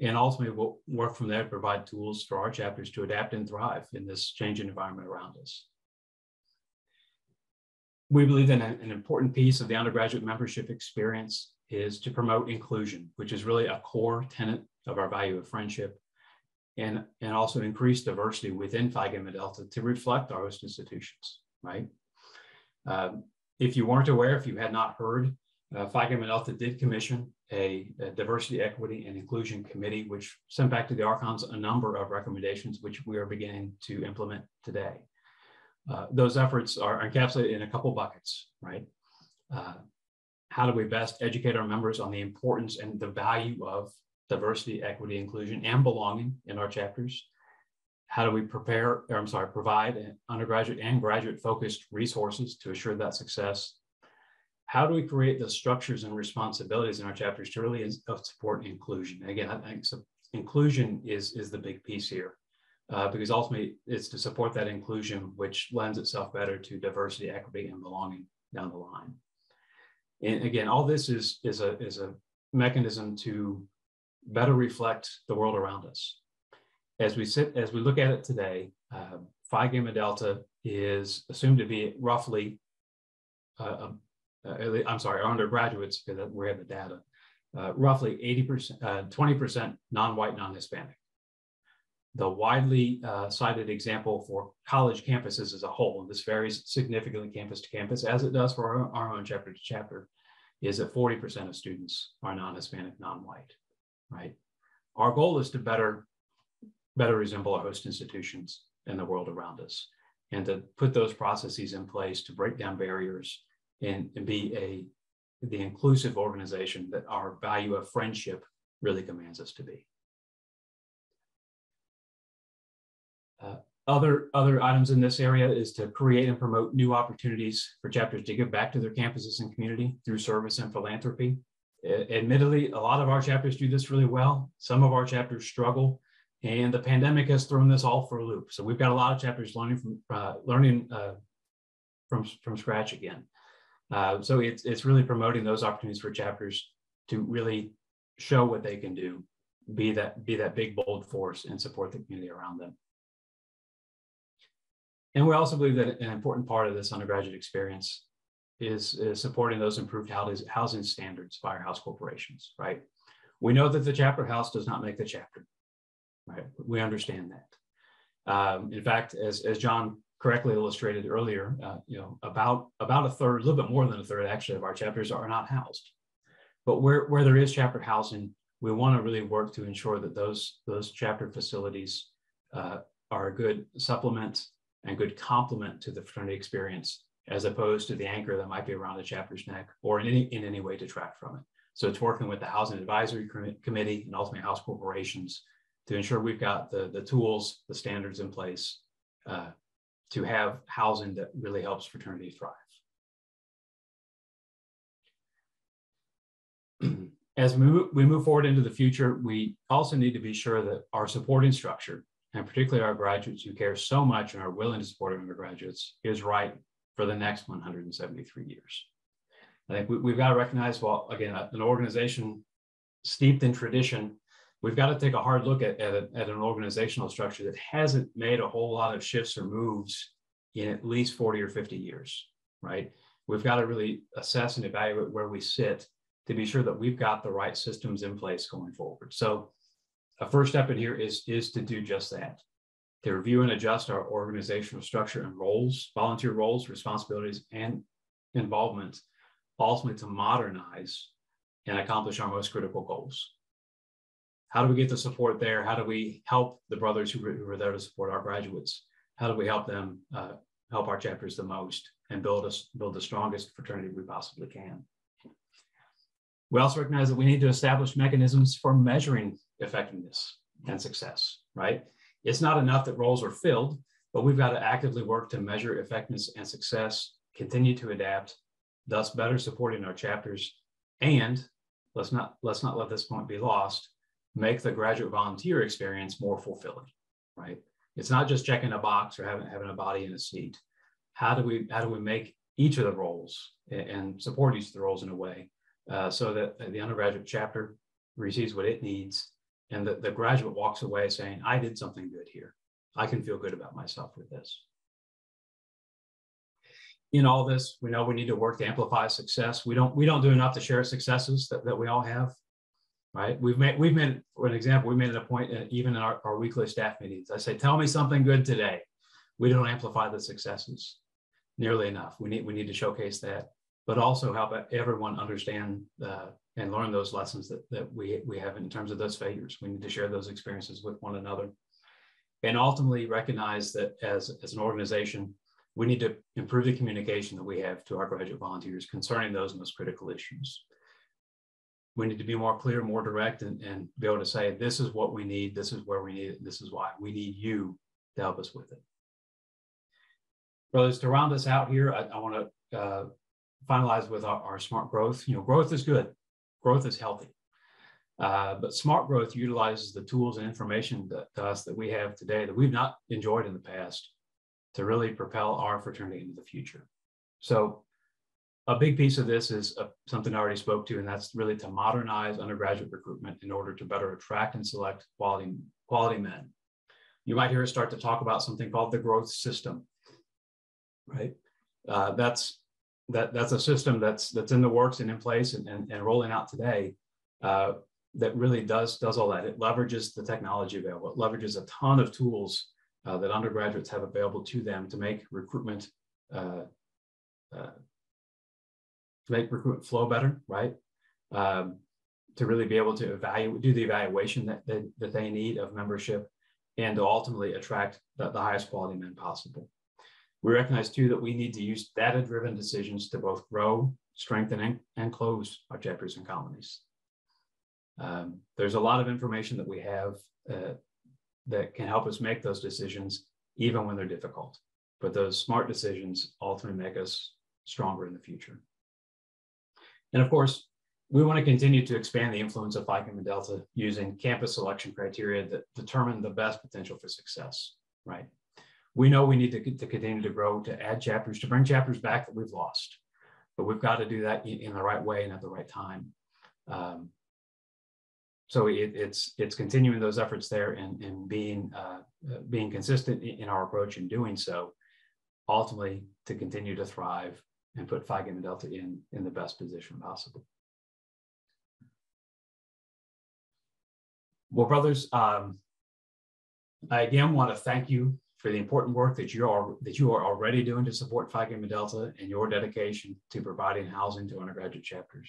and ultimately we'll work from there to provide tools for our chapters to adapt and thrive in this changing environment around us we believe that an, important piece of the undergraduate membership experience is to promote inclusion which is really a core tenet of our value of friendship and, and also increase diversity within Phi Gamma Delta to reflect our host institutions, right? Um, if you weren't aware, if you had not heard, uh, Phi Gamma Delta did commission a, a, diversity, equity, and inclusion committee, which sent back to the Archons a number of recommendations, which we are beginning to implement today. Uh, those efforts are encapsulated in a couple buckets, right? Uh, how do we best educate our members on the importance and the value of diversity, equity, inclusion, and belonging in our chapters? how do we prepare, or I'm sorry, provide undergraduate and graduate focused resources to assure that success? How do we create the structures and responsibilities in our chapters to really support inclusion? Again, I think so inclusion is, is the big piece here uh, because ultimately it's to support that inclusion, which lends itself better to diversity, equity, and belonging down the line. And again, all this is, is, a, is a mechanism to better reflect the world around us as we sit, as we look at it today, uh, Phi Gamma Delta is assumed to be roughly, uh, uh, I'm sorry, our undergraduates, because we have the data, uh, roughly 80%, 20% uh, non-white, non-Hispanic. The widely uh, cited example for college campuses as a whole, and this varies significantly campus to campus, as it does for our, our own chapter to chapter, is that 40% of students are non-Hispanic, non-white, right? Our goal is to better better resemble our host institutions and the world around us, and to put those processes in place to break down barriers and, and be a the inclusive organization that our value of friendship really commands us to be. Uh, other, other items in this area is to create and promote new opportunities for chapters to give back to their campuses and community through service and philanthropy. Admittedly, a lot of our chapters do this really well. Some of our chapters struggle and the pandemic has thrown this all for a loop. So we've got a lot of chapters learning from uh, learning uh, from from scratch again. Uh, so it's it's really promoting those opportunities for chapters to really show what they can do be that be that big bold force and support the community around them. And we also believe that an important part of this undergraduate experience is, is supporting those improved housing standards by our house corporations, right? We know that the chapter house does not make the chapter, right? We understand that. Um, in fact, as, as John correctly illustrated earlier, uh, you know, about, about a third, a little bit more than a third actually of our chapters are not housed. But where, where there is chapter housing, we want to really work to ensure that those, those chapter facilities uh, are a good supplement and good complement to the fraternity experience, as opposed to the anchor that might be around the chapter's neck or in any, in any way detract from it. So it's working with the Housing Advisory Committee and ultimately house corporations to ensure we've got the, the tools, the standards in place uh, to have housing that really helps fraternity thrive. As we move, we move forward into the future, we also need to be sure that our supporting structure, and particularly our graduates who care so much and are willing to support our undergraduates, is right for the next 173 years. I think we, have got to recognize, well, again, uh, an organization steeped in tradition, we've got to take a hard look at, at, a, at, an organizational structure that hasn't made a whole lot of shifts or moves in at least 40 or 50 years, right? We've got to really assess and evaluate where we sit to be sure that we've got the right systems in place going forward. So a first step in here is, is to do just that, to review and adjust our organizational structure and roles, volunteer roles, responsibilities, and involvement ultimately to modernize and accomplish our most critical goals. How do we get the support there? How do we help the brothers who, are there to support our graduates? How do we help them uh, help our chapters the most and build us build the strongest fraternity we possibly can? We also recognize that we need to establish mechanisms for measuring effectiveness and success, right? It's not enough that roles are filled, but we've got to actively work to measure effectiveness and success, continue to adapt, thus better supporting our chapters. And let's not let's not let this point be lost. Make the graduate volunteer experience more fulfilling, right? It's not just checking a box or having having a body in a seat. How do we how do we make each of the roles and support each of the roles in a way uh, so that the undergraduate chapter receives what it needs and the, the graduate walks away saying, I did something good here. I can feel good about myself with this in all this, we know we need to work to amplify success. We don't we don't do enough to share successes that, that we all have, right? We've made we've made for an example, we made it a point uh, even in our, our weekly staff meetings. I say, tell me something good today. We don't amplify the successes nearly enough. We need we need to showcase that, but also help everyone understand uh, and learn those lessons that, that we we have in terms of those failures. We need to share those experiences with one another, and ultimately recognize that as as an organization we need to improve the communication that we have to our graduate volunteers concerning those most critical issues. We need to be more clear, more direct, and, and be able to say, this is what we need, this is where we need it, this is why. We need you to help us with it. Brothers, to round us out here, I, I want to uh, finalize with our, our, smart growth. You know, growth is good, growth is healthy. Uh, but smart growth utilizes the tools and information that, to us that we have today that we've not enjoyed in the past to really propel our fraternity into the future. So a big piece of this is uh, something I already spoke to, and that's really to modernize undergraduate recruitment in order to better attract and select quality, quality men. You might hear us start to talk about something called the growth system, right? Uh, that's that that's a system that's that's in the works and in place and, and, and rolling out today uh, that really does does all that. It leverages the technology available. It leverages a ton of tools uh, that undergraduates have available to them to make recruitment uh, uh, to make recruitment flow better, right? Um, to really be able to evaluate, do the evaluation that, that, that they need of membership and to ultimately attract the, the highest quality men possible. We recognize too that we need to use data-driven decisions to both grow, strengthen, and, and close our chapters and colonies. Um, there's a lot of information that we have uh, that can help us make those decisions even when they're difficult. But those smart decisions ultimately make us stronger in the future. And of course, we want to continue to expand the influence of Phi Gamma Delta using campus selection criteria that determine the best potential for success, right? We know we need to, to continue to grow, to add chapters, to bring chapters back that we've lost. But we've got to do that in, the right way and at the right time. Um, so it, it's it's continuing those efforts there and, and being uh, uh, being consistent in our approach in doing so, ultimately to continue to thrive and put Phi Gamma Delta in in the best position possible. Well, brothers, um, I again want to thank you for the important work that you are that you are already doing to support Phi Gamma Delta and your dedication to providing housing to undergraduate chapters.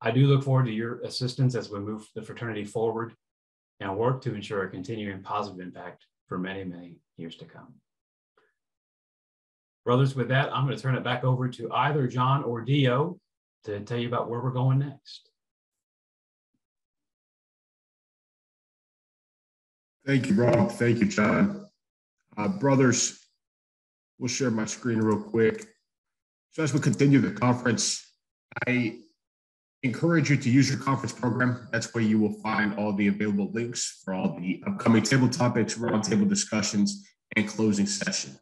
I do look forward to your assistance as we move the fraternity forward and work to ensure a continuing positive impact for many, many years to come. Brothers, with that, I'm going to turn it back over to either John or Dio to tell you about where we're going next. Thank you, Rob. Thank you, John. Uh, brothers, we'll share my screen real quick. So as we continue the conference, I encourage you to use your conference program. That's where you will find all the available links for all the upcoming table topics, roundtable discussions, and closing session.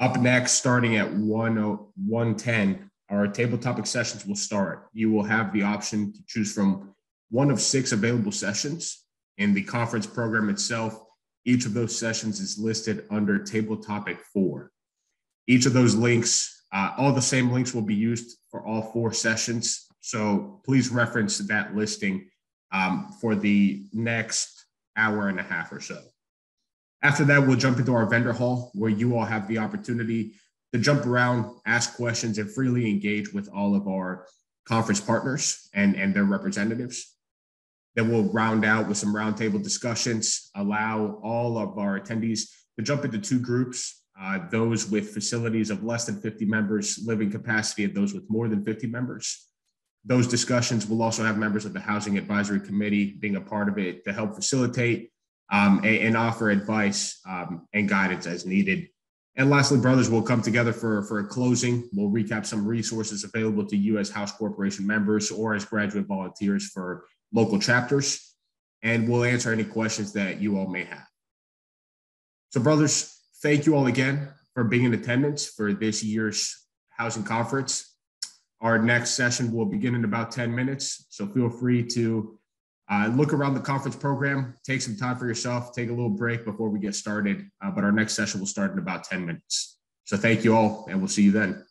Up next, starting at 1, 110, our table topic sessions will start. You will have the option to choose from one of six available sessions. In the conference program itself, each of those sessions is listed under table topic four. Each of those links, uh, all the same links will be used for all four sessions. So please reference that listing um, for the next hour and a half or so. After that, we'll jump into our vendor hall where you all have the opportunity to jump around, ask questions, and freely engage with all of our conference partners and, and their representatives. Then we'll round out with some roundtable discussions, allow all of our attendees to jump into two groups, uh, those with facilities of less than 50 members, living capacity, and those with more than 50 members. Those discussions will also have members of the Housing Advisory Committee being a part of it to help facilitate um, and, and, offer advice um, and guidance as needed. And lastly, brothers we'll come together for, for a closing. We'll recap some resources available to you as House Corporation members or as graduate volunteers for local chapters. And we'll answer any questions that you all may have. So, brothers, thank you all again for being in attendance for this year's housing conference. Our next session will begin in about 10 minutes. So feel free to uh, look around the conference program, take some time for yourself, take a little break before we get started. Uh, but our next session will start in about 10 minutes. So thank you all, and we'll see you then.